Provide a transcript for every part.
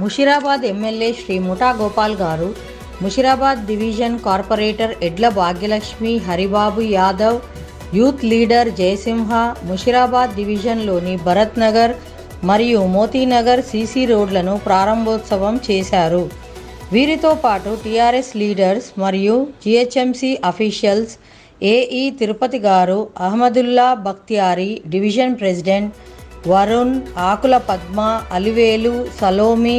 Musheerabad MLA Shri ముఠా గోపాల్ గారు Musheerabad division corporator Edla Bhagyalakshmi Haribabu Yadav youth leader Jayasimha Musheerabad డివిజన్లోని భరత్ నగర్ మరియు మోతీనగర్ సీసీ రోడ్లను ప్రారంభోత్సవం చేశారు. వీరితో పాటు టీఆర్ఎస్ లీడర్స్ మరియు జిహెచ్ఎంసీ అఫీషియల్స్ ఏఈ తిరుపతి గారు Ahmadullah Bakhtiari division president Varun Akula Padma Aliveli Salomi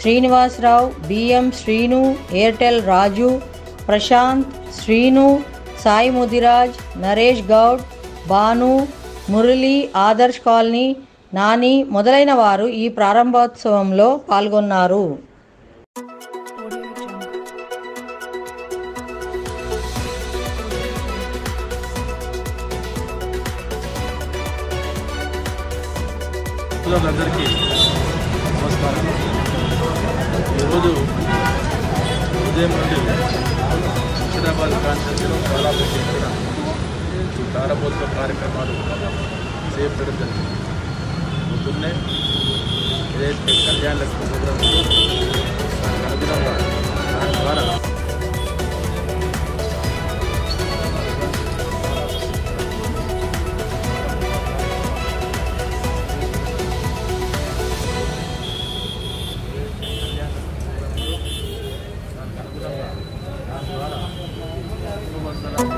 Srinivasarao B M Srinu Airtel Raju Prashanth Srinu Sai Mudiraj Naresh Goud Bhanu Murali Adarsh colony Nani మొదలైన వారు ఈ ప్రారంభోత్సవంలో పాల్గొన్నారు. భక్తులందరికీ నమస్కారం. ఈరోజు ఉదయం నుండి హైదరాబాద్ కాన్స్టిట్యూన్సీలో చాలా పెద్ద ఎత్తున ప్రారంభోత్సవ కార్యక్రమాలు చేపట్టడం జరిగింది. పొద్దున్నే ఏదైతే కళ్యాణ లక్ష్మి ప్రోగ్రామ్ దానికి అనుగుణంగా Bye.